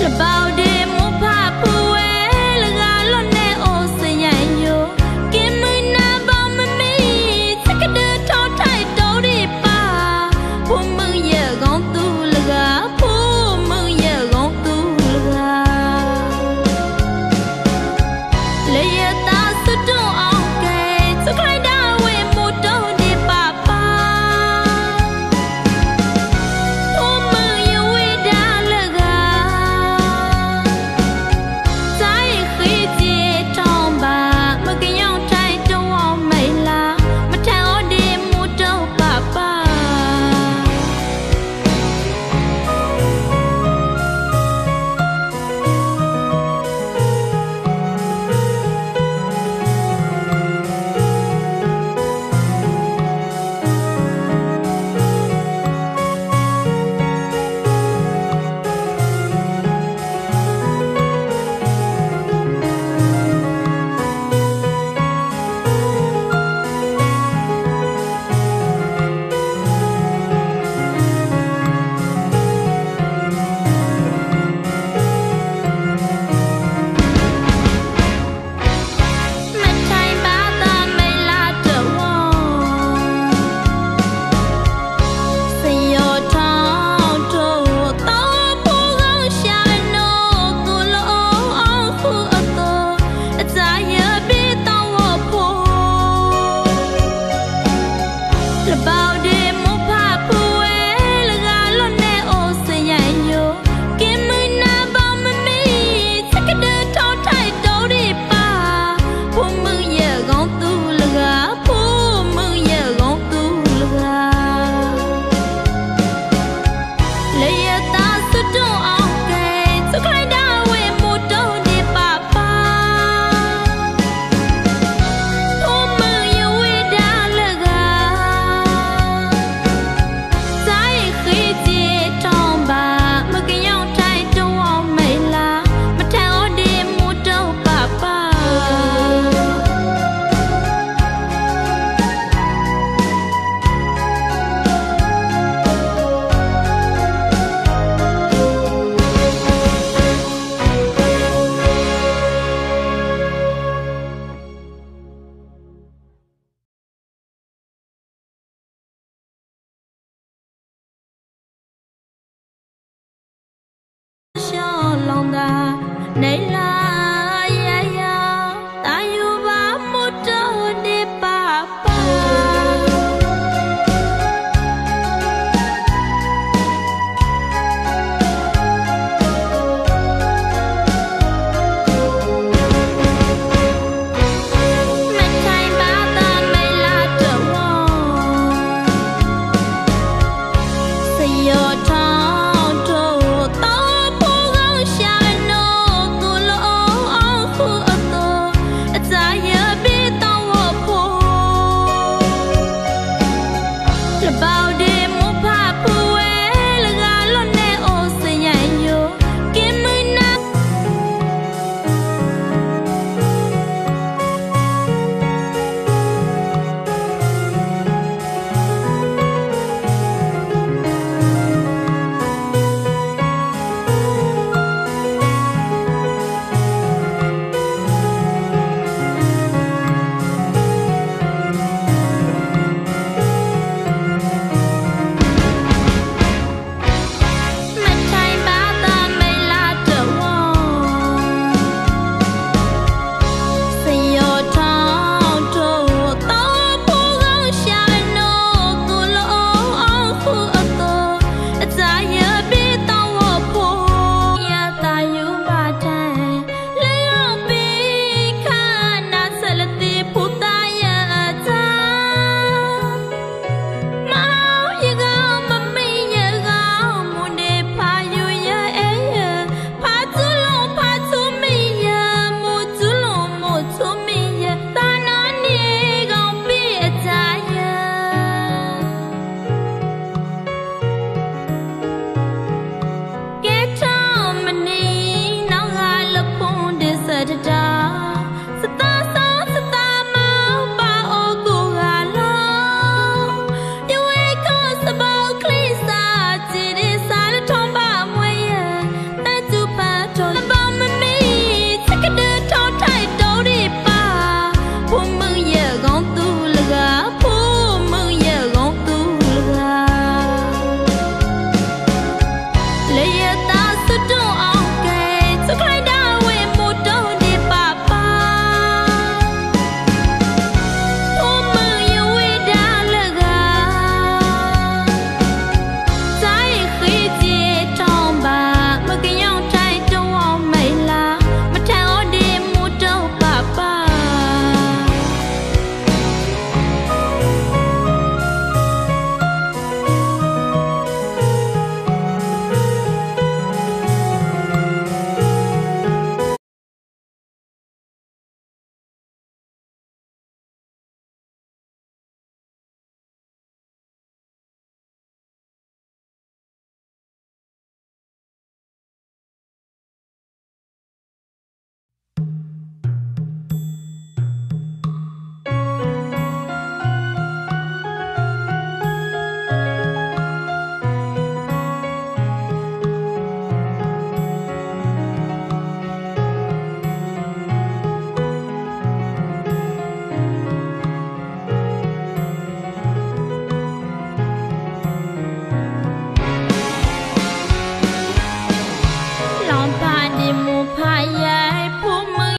About. about it.